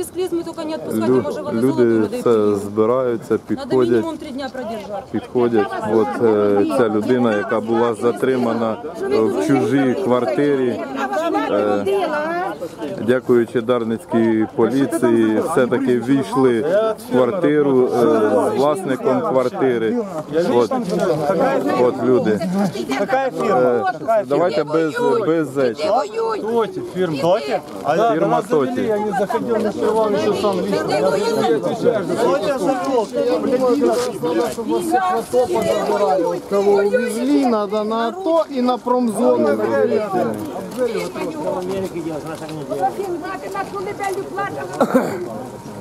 без клизмы тільки не відпускати, Лю- може вони люди це збираються, Надо підходять. мінімум три дня продержати. Підходять, от е, ця людина, яка була затримана е, в чужій квартирі, е, дякуючи Дарницькій поліції, все-таки ввійшли в квартиру е, з власником квартири. От, от люди. Какая фирма? Е, Давайте без, без зечі. Тоти, фирма. Тоти? А Фірма Тоті. я не заходил, не скрывал, еще сам лично. Тоти завел. Кого увезли, надо на АТО и на промзону.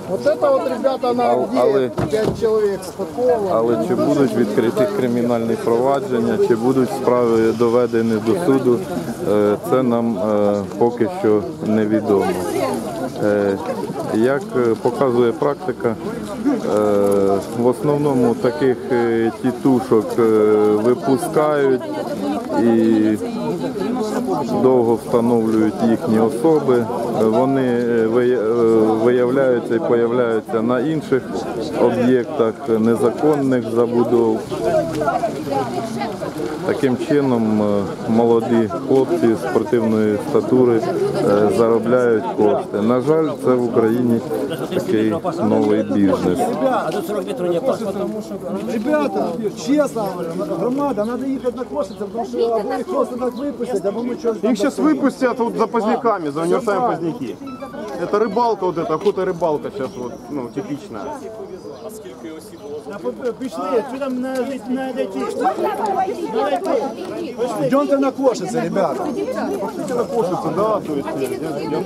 Вот это вот, ребята, на Але- Авдеевке, пять человек спаковано. Але чи будуть відкриті кримінальні провадження, чи будуть справи доведені до суду, е, це нам е, поки що невідомо. Е, Як е, показує практика, е, в основному таких е, тітушок е, випускають і довго встановлюють їхні особи. Вони е, е, виявляються і появляються на інших об'єктах незаконних забудов. Таким чином е, молоді хлопці спортивної статури заробляють кошти. На жаль, це в Україні такий новий бізнес. Ребята, говорю, громада, надо ехать на Кошице, потому что або их просто так выпустить, або мы что-то Их сейчас выпустят вот за поздняками, за универсальные поздняки. Это рыбалка вот эта, охота рыбалка сейчас вот, ну, типичная. Пішли, що там на на дойти? Идемте на Кошице, ребята. Хотите на кошице, да, то есть, э, я- я-